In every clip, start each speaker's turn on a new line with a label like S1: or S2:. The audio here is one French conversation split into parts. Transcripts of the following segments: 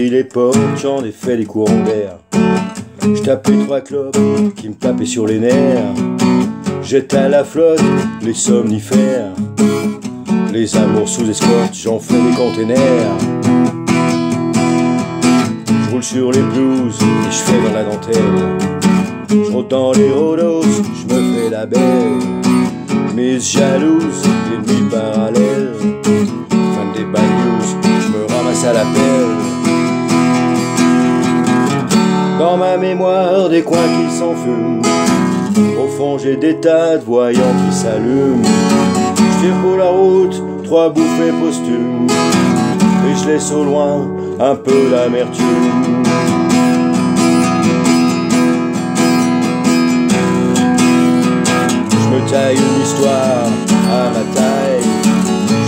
S1: Les portes, j'en ai fait des courants d'air. Je tapais trois clopes qui me tapaient sur les nerfs. J'étais à la flotte les somnifères. Les amours sous escorte, j'en fais des containers. Je roule sur les blues et je fais dans la dentelle. Je les rhodos, je me fais la belle. Mes jalouses, nuits parallèles. Fin des bad je me ramasse à la pelle. Dans ma mémoire, des coins qui s'enfument. Au fond, j'ai des tas de voyants qui s'allument. Je tire pour la route, trois bouffées posthumes. Et je laisse au loin un peu l'amertume. Je me taille une histoire à ma taille.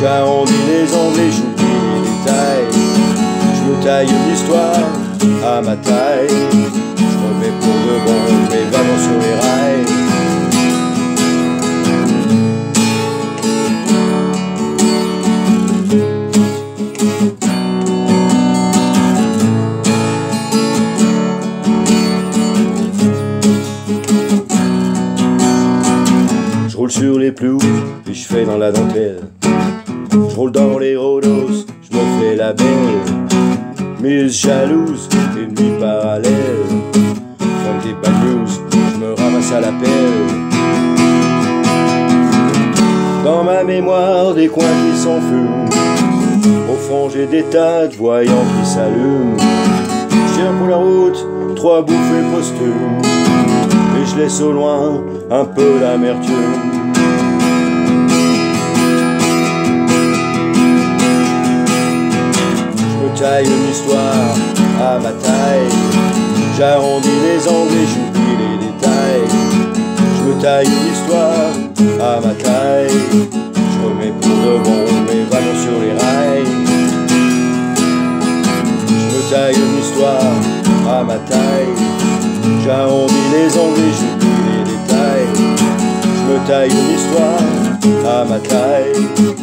S1: J'arrondis les angles et j'oublie les détails. Je me taille une histoire à ma taille. Je remets pour de bon mes ballons sur les rails. Sur les ploux et je fais dans la dentelle. Je roule dans les rhodos, je me fais la belle. Mes jalouses, les nuits parallèles. Comme des bad je me ramasse à la pelle. Dans ma mémoire, des coins qui s'enfument. Au fond, j'ai des tas de voyants qui s'allument. Tiens pour la route, trois bouffées posthumes. Et je laisse au loin un peu l'amertume. Taille une histoire à ma taille. J'arrondis les angles et j'oublie les détails. Je me taille une histoire à ma taille. Je remets pour de bon mes ballons sur les rails. Je me taille une histoire à ma taille. J'arrondis les angles et j'oublie les détails. Je me taille une histoire à ma taille.